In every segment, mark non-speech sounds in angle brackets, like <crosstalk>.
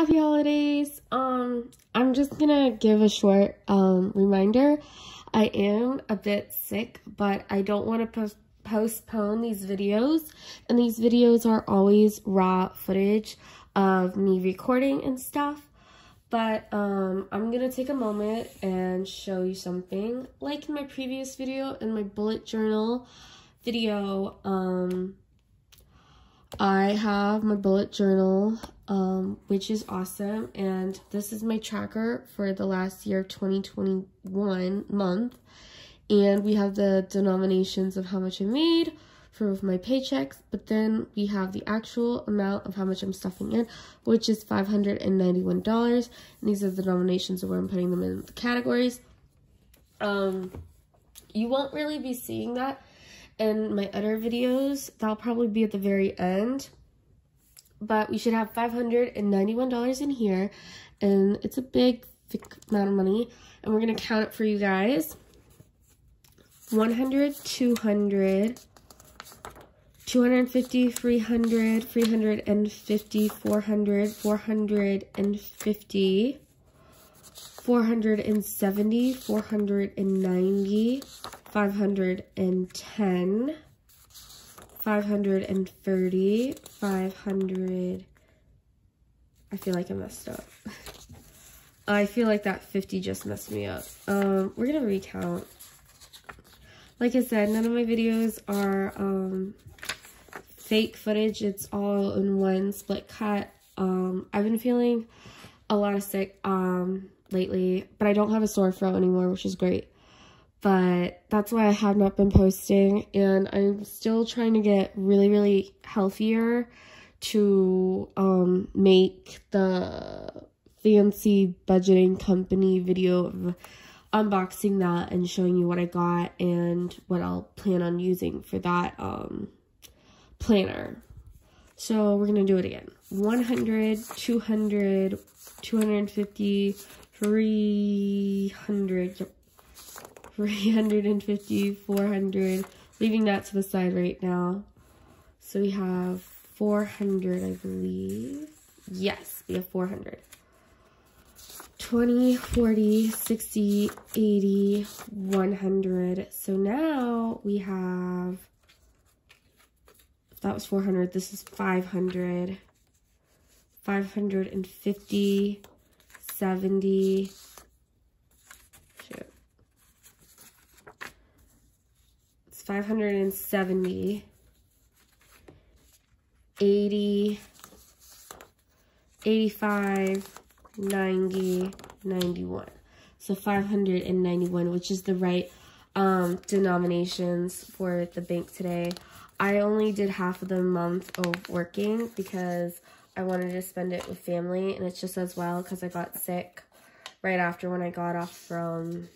happy holidays. Um, I'm just gonna give a short um reminder. I am a bit sick, but I don't want to post postpone these videos. And these videos are always raw footage of me recording and stuff. But um, I'm to take a moment and show you something. Like in my previous video, in my bullet journal video, um, I have my bullet journal, um, which is awesome. And this is my tracker for the last year of 2021 month. And we have the denominations of how much I made for my paychecks. But then we have the actual amount of how much I'm stuffing in, which is $591. And these are the denominations of where I'm putting them in the categories. Um, you won't really be seeing that in my other videos. That'll probably be at the very end. But we should have $591 in here. And it's a big, amount of money. And we're going to count it for you guys. 100, 200, 250, 300, 350, 400, 450, 470, 490, 510, 530, 500. I feel like I messed up. <laughs> I feel like that 50 just messed me up. Um, we're going to recount. Like I said, none of my videos are um, fake footage. It's all in one split cut. Um, I've been feeling a lot of sick um, lately, but I don't have a sore throat anymore, which is great but that's why I have not been posting and I'm still trying to get really really healthier to um make the fancy budgeting company video of unboxing that and showing you what I got and what I'll plan on using for that um planner. So we're going to do it again. 100, 200, 250, 300, 350, 400, leaving that to the side right now. So we have 400, I believe. Yes, we have 400. 20, 40, 60, 80, 100. So now we have, that was 400, this is 500, 550, 70, 570, 80, 85, 90, 91. So 591, which is the right um, denominations for the bank today. I only did half of the month of working because I wanted to spend it with family and it's just as well because I got sick right after when I got off from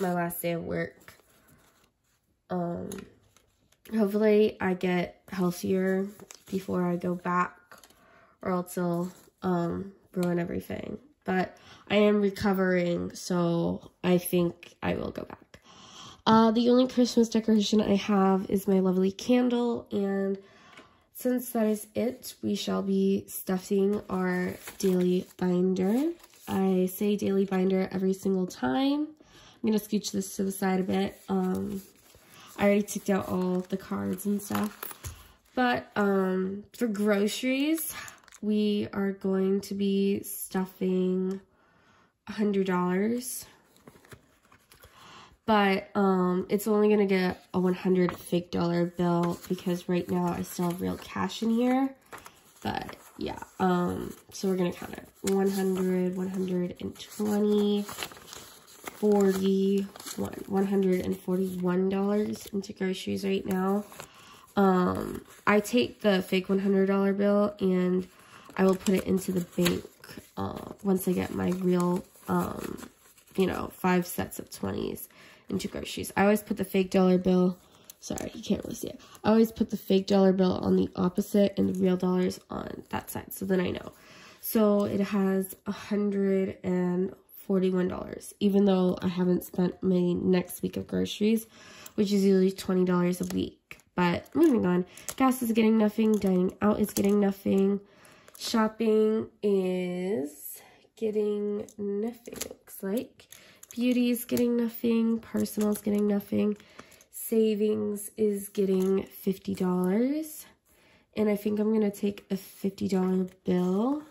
my last day of work um, hopefully I get healthier before I go back or else it'll um, ruin everything. But I am recovering, so I think I will go back. Uh, the only Christmas decoration I have is my lovely candle, and since that is it, we shall be stuffing our daily binder. I say daily binder every single time. I'm going to scooch this to the side a bit. Um, I already took out all the cards and stuff. But um, for groceries, we are going to be stuffing $100. But um, it's only going to get a 100 fake dollar bill because right now I still have real cash in here. But yeah, um, so we're going to count it. 100, 120, 41 $141 into groceries right now. Um, I take the fake $100 bill and I will put it into the bank uh, once I get my real, um, you know, five sets of 20s into groceries. I always put the fake dollar bill, sorry, you can't really see it. I always put the fake dollar bill on the opposite and the real dollars on that side, so then I know. So it has a hundred and $41, even though I haven't spent my next week of groceries, which is usually $20 a week. But moving on, gas is getting nothing, dining out is getting nothing, Shopping is getting nothing, looks like. Beauty is getting nothing. Personal is getting nothing. Savings is getting $50. And I think I'm going to take a $50 bill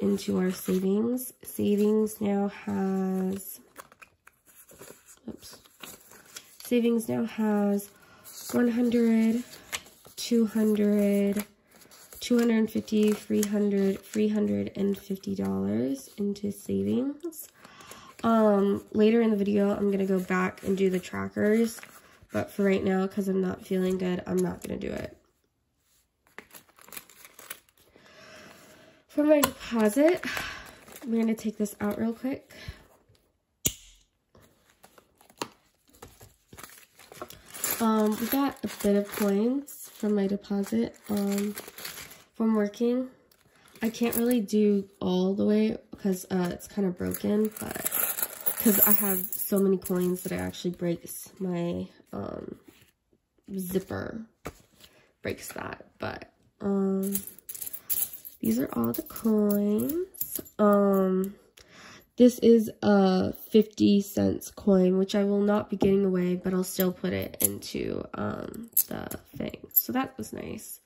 into our savings. Savings now has, oops, savings now has 100, 200, 250, 300, $350 into savings. Um, later in the video, I'm to go back and do the trackers. But for right now, because I'm not feeling good, I'm not to do it. For my deposit, I'm going to take this out real quick. Um, we got a bit of coins from my deposit um, from working. I can't really do all the way because uh, it's kind of broken, but because I have so many coins that it actually breaks my um, zipper, breaks that, but um, these are all the coins. Um, this is a 50 cents coin, which I will not be getting away, but I'll still put it into um, the thing. So that was nice.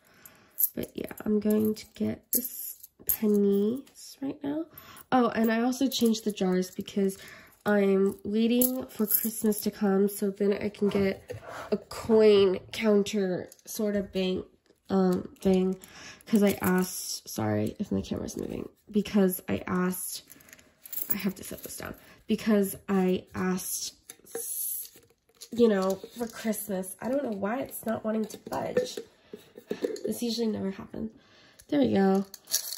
But yeah, I'm going to get this pennies right now. Oh, and I also changed the jars because I'm waiting for Christmas to come so then I can get a coin counter sort of bank um, thing because I asked, sorry if my camera's moving, because I asked, I have to set this down, because I asked, you know, for Christmas. I don't know why it's not wanting to budge. This usually never happens. There we go.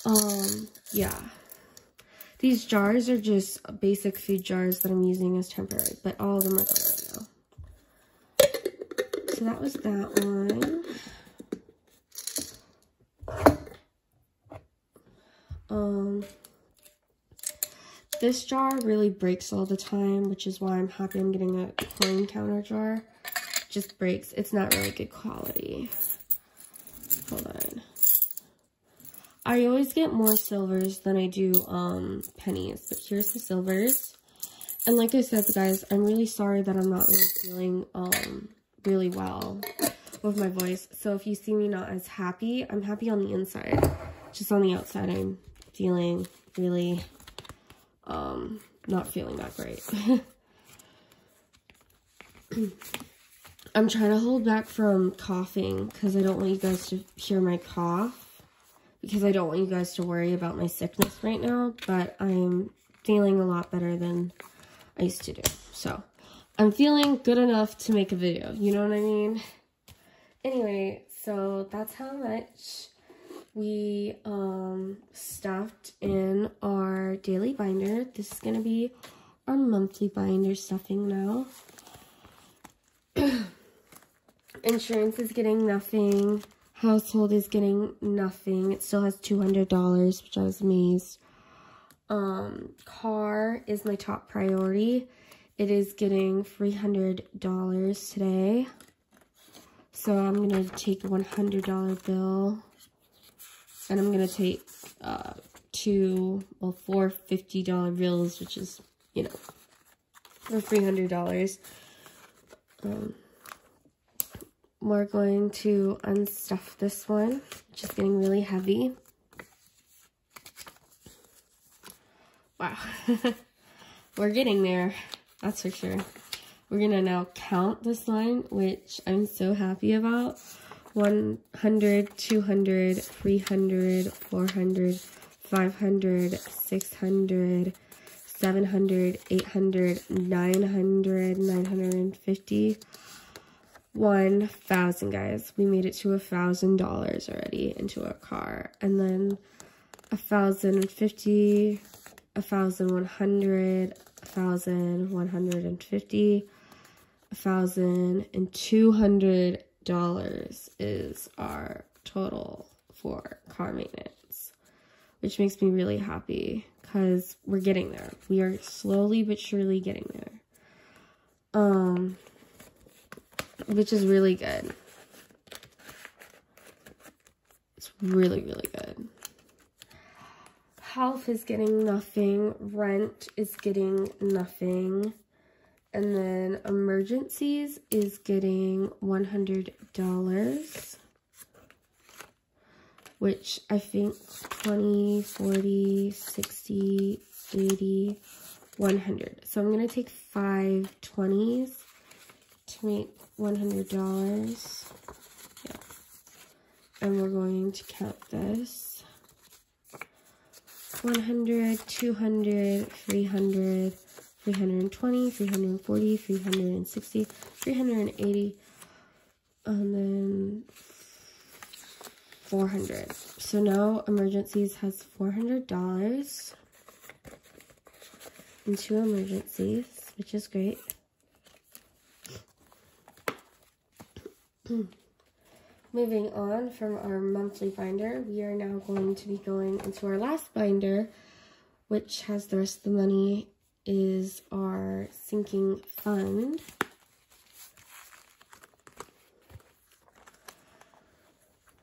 Um, yeah. These jars are just basic food jars that I'm using as temporary, but all of them are gone right now. So that was that one. Um, this jar really breaks all the time, which is why I'm happy I'm getting a coin counter jar. just breaks. It's not really good quality. Hold on. I always get more silvers than I do um, pennies, but here's the silvers. And like I said, guys, I'm really sorry that I'm not really feeling um, really well with my voice. So if you see me not as happy, I'm happy on the inside. Just on the outside, I'm feeling really um, not feeling that great. <clears throat> I'm trying to hold back from coughing because I don't want you guys to hear my cough because I don't want you guys to worry about my sickness right now, but I'm feeling a lot better than I used to do. So, I'm feeling good enough to make a video, you know what I mean? Anyway, so that's how much we um, stuffed in our daily binder. This is going to be our monthly binder stuffing now. <clears throat> Insurance is getting nothing. Household is getting nothing. It still has $200, which I was amazed. Um, car is my top priority. It is getting $300 today. So I'm going to take a $100 bill and I'm going to take uh, two, well, four $50 bills, which is, you know, for $300. Um, we're going to unstuff this one, which is getting really heavy. Wow. <laughs> we're getting there. That's for sure. We're going to now count this line, which I'm so happy about. 100, 200, 300, 400, 500, 600, 700, 800, 900, 950, 1,000, guys. We made it to a $1,000 already into our car. And then a 1,050, a 1,100, a 1,150, a 1,200, dollars is our total for car maintenance, which makes me really happy because we're getting there. We are slowly but surely getting there. Um, which is really good. It's really, really good. health is getting nothing. Rent is getting nothing. And then emergencies is getting $100. Which I think 20, 40, 60, 80, 100. So I'm going to take five 20s to make $100. Yeah. And we're going to count this. 100, 200, 300, 320, 340, 360, 380, and then 400. So now emergencies has $400 in two emergencies, which is great. <clears throat> Moving on from our monthly binder, we are now going to be going into our last binder, which has the rest of the money, is our sinking fund.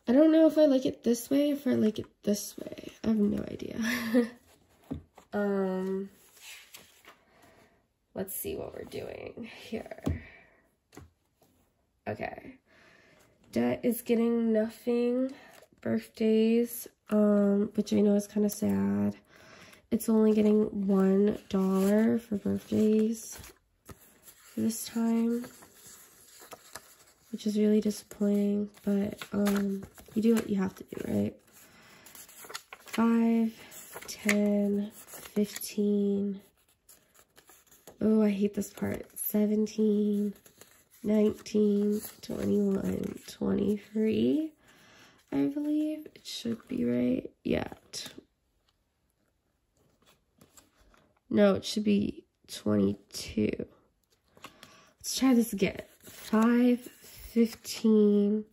I don't know if I like it this way, if I like it this way. I have no idea. <laughs> um, let's see what we're doing here. Okay debt is getting nothing. Birthdays, um, which I know is kind of sad. It's only getting one dollar for birthdays this time, which is really disappointing. But um, you do what you have to do, right? Five, ten, fifteen. Oh, I hate this part. Seventeen. 19, 21, 23, I believe. It should be right. Yeah. No, it should be 22. Let's try this again. 5, 15,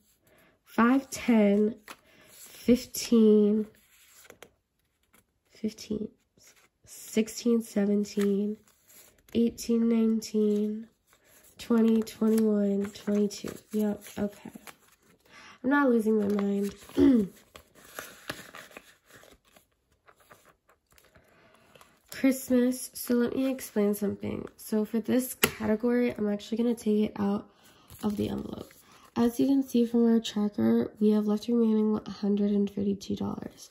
5, 10, 15, 15, 16, 17, 18, 19, 20, 21, 22. Yep, okay. I'm not losing my mind. <clears throat> Christmas. So let me explain something. So for this category, I'm actually going to take it out of the envelope. As you can see from our tracker, we have left remaining $132.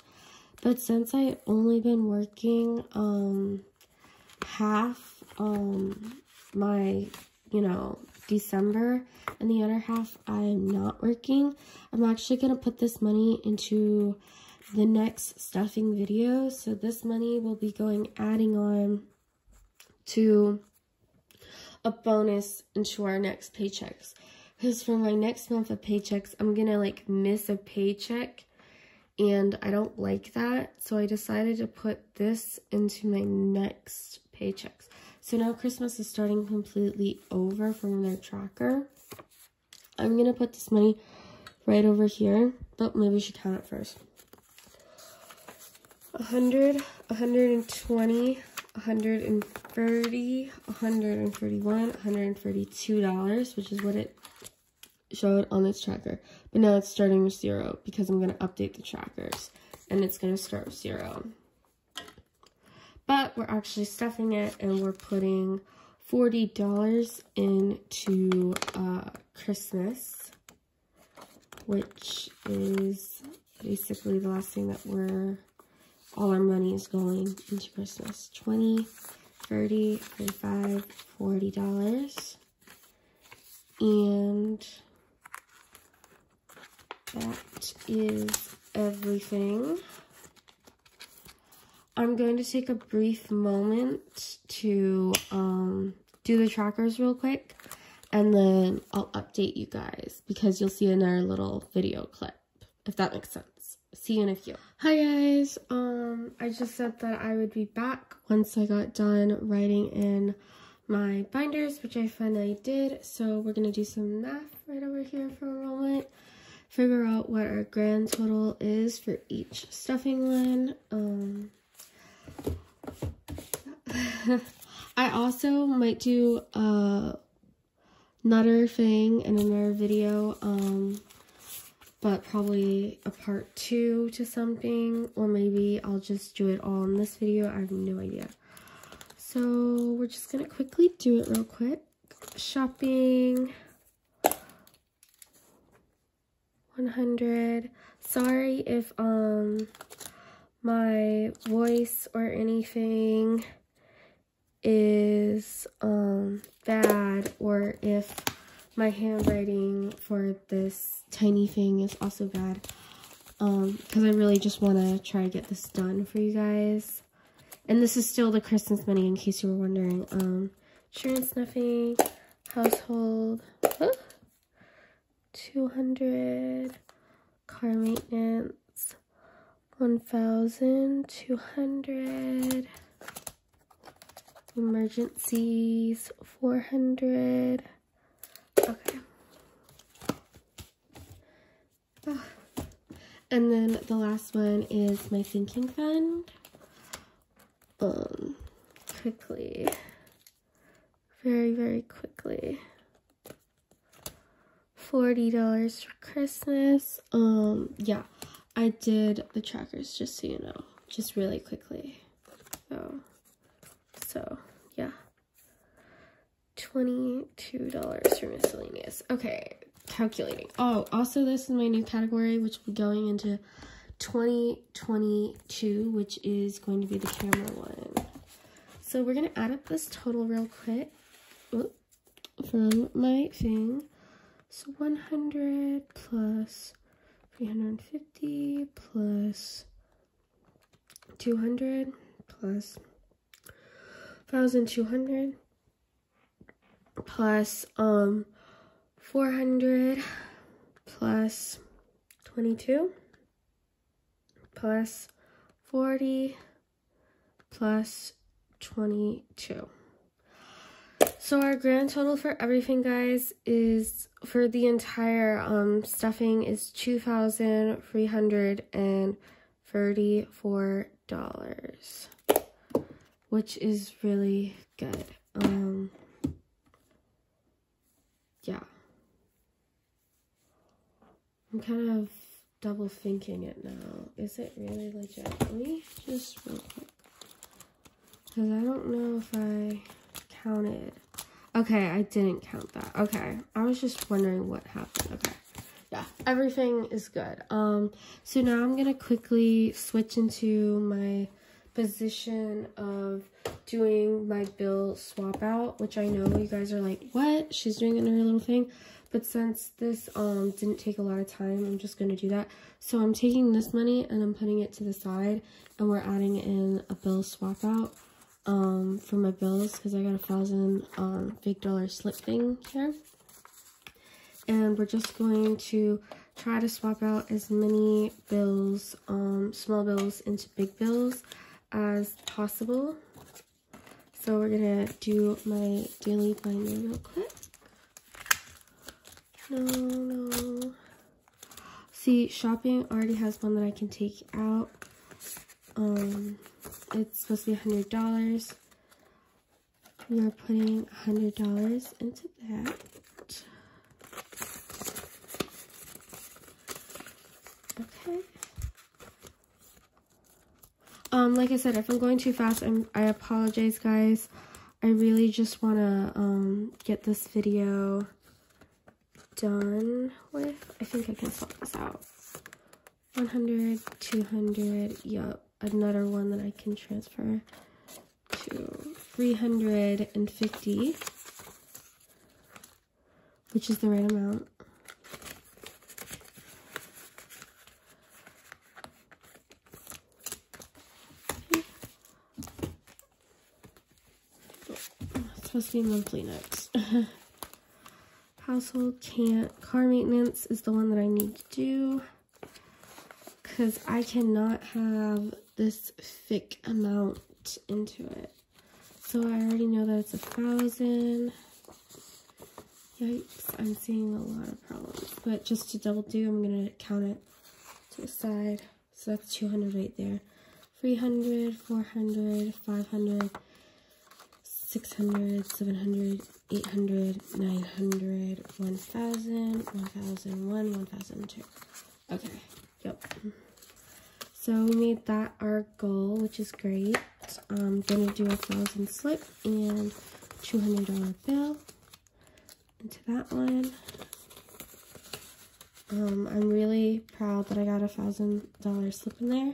But since I only been working um half um my you know, December and the other half I'm not working. I'm actually going to put this money into the next stuffing video. So this money will be going adding on to a bonus into our next paychecks. Because for my next month of paychecks, I'm going to like miss a paycheck and I don't like that. So I decided to put this into my next paychecks. So now Christmas is starting completely over from their tracker. I'm going to put this money right over here, but maybe we should count it first. 100, 120, 130, 131, $132, which is what it showed on this tracker. But now it's starting with zero because I'm going to update the trackers and it's going to start with zero. But we're actually stuffing it and we're putting $40 into uh, Christmas, which is basically the last thing that we're, all our money is going into Christmas. 20 30 35 $40. And that is everything. I'm going to take a brief moment to um, do the trackers real quick and then I'll update you guys because you'll see another little video clip if that makes sense. See you in a few. Hi guys, um, I just said that I would be back once I got done writing in my binders, which I finally did. So we're to do some math right over here for a moment. Figure out what our grand total is for each stuffing line. Um, <laughs> I also might do a nutter thing in another video um, but probably a part two to something, or maybe I'll just do it all in this video. I have no idea. So we're just gonna quickly do it real quick. Shopping. 100. Sorry if um my voice or anything is um bad or if my handwriting for this tiny thing is also bad um because I really just want to try to get this done for you guys. And this is still the Christmas money in case you were wondering. Um insurance nothing. Household huh? 200 car maintenance 1200 emergencies 400 okay. Oh. and then the last one is my sinking fund. Um quickly. Very very quickly. $40 for Christmas. Um, yeah, I did the trackers just so you know, just really quickly. So, so yeah, $22 for miscellaneous. Okay, calculating. Oh, also this is my new category, which will be going into 2022, which is going to be the camera one. So we're going to add up this total real quick from my thing. So 100 plus 350 plus 200 plus 1200 plus um 400 plus 22 plus 40 plus 22 so our grand total for everything, guys, is for the entire um, stuffing is $2,334, which is really good. Um, yeah. I'm kind of double thinking it now. Is it really legit? Let me just real quick. Because I don't know if I counted. Okay, I didn't count that. Okay, I was just wondering what happened. Okay, yeah, everything is good. Um, so now I'm gonna quickly switch into my position of doing my bill swap out, which I know you guys are like, what? She's doing another little thing. But since this um didn't take a lot of time, I'm just gonna do that. So I'm taking this money and I'm putting it to the side and we're adding in a bill swap out um, for my bills because I got a thousand um, big dollar slip thing here. And we're just going to try to swap out as many bills, um, small bills into big bills as possible. So we're to do my daily binder real quick. No, no. See, shopping already has one that I can take out. Um, it's supposed to be a hundred dollars. We are putting a hundred dollars into that. Okay. Um, like I said, if I'm going too fast, I'm, I apologize, guys. I really just want to um, get this video done with. I think I can sort this out. 100, 200, yup another one that I can transfer to 350, which is the right amount. Be monthly notes. Household can't. Car maintenance is the one that I need to do because I cannot have this thick amount into it. So I already know that it's a thousand. Yikes, I'm seeing a lot of problems. But just to double do, I'm going to count it to the side. So that's 200 right there. 300, 400, 500, 600, 700, 800, 900, 1000, 1001, 1002. Okay, yep. So we made that our goal, which is great. I'm gonna do a thousand slip and $200 bill into that one. Um, I'm really proud that I got a thousand dollar slip in there.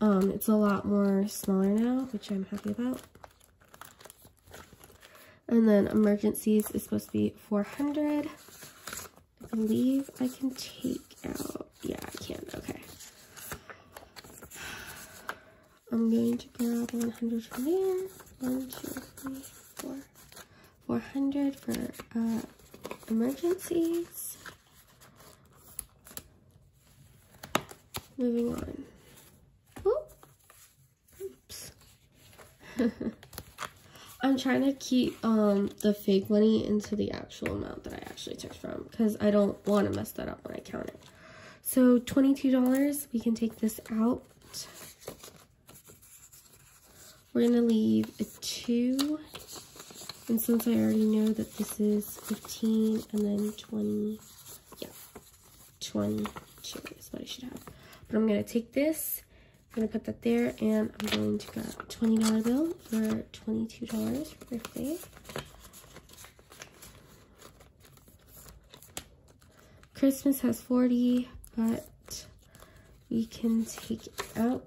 Um, it's a lot more smaller now, which I'm happy about. And then emergencies is supposed to be 400. I believe I can take out, yeah, I can, okay. I'm going to grab 100 from there. One, two, three, four. 400 for uh, emergencies. Moving on. Oops. I'm trying to keep um, the fake money into the actual amount that I actually took from because I don't want to mess that up when I count it. So $22, we can take this out. We're going to leave a 2. And since I already know that this is 15 and then 20, yeah, 22 is what I should have. But I'm going to take this, I'm going to put that there, and I'm going to get a $20 bill for $22 for birthday. Christmas has 40, but we can take it out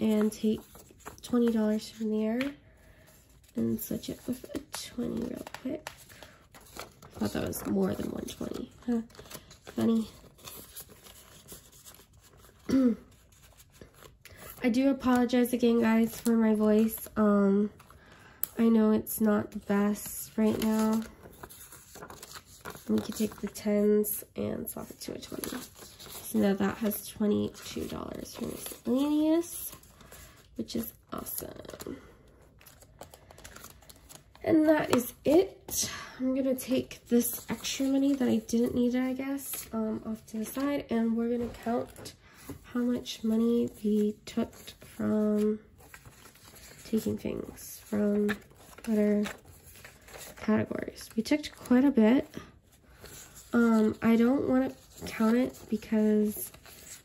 and take $20 from there and switch it with a 20 real quick. I thought that was more than 120. Huh? Funny. <clears throat> I do apologize again, guys, for my voice. Um, I know it's not the best right now. We can take the 10s and swap it to a 20. So now that has $22 for miscellaneous which is awesome. And that is it. I'm going to take this extra money that I didn't need, I guess, um, off to the side. And we're going to count how much money we took from taking things from other categories. We took quite a bit. Um, I don't want to count it because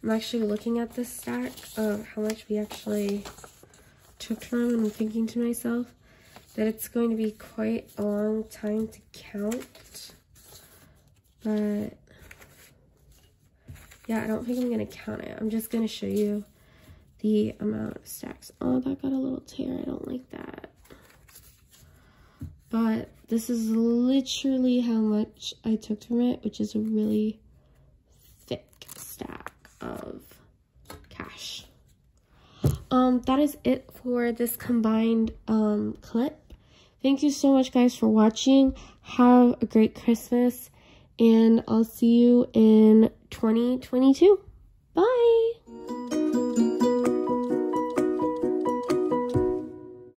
I'm actually looking at this stack of how much we actually took from and I'm thinking to myself that it's going to be quite a long time to count. But yeah, I don't think I'm going to count it. I'm just going to show you the amount of stacks. Oh, that got a little tear. I don't like that. But this is literally how much I took from it, which is a really thick stack of cash. Um, that is it for this combined um, clip. Thank you so much, guys, for watching. Have a great Christmas, and I'll see you in 2022. Bye!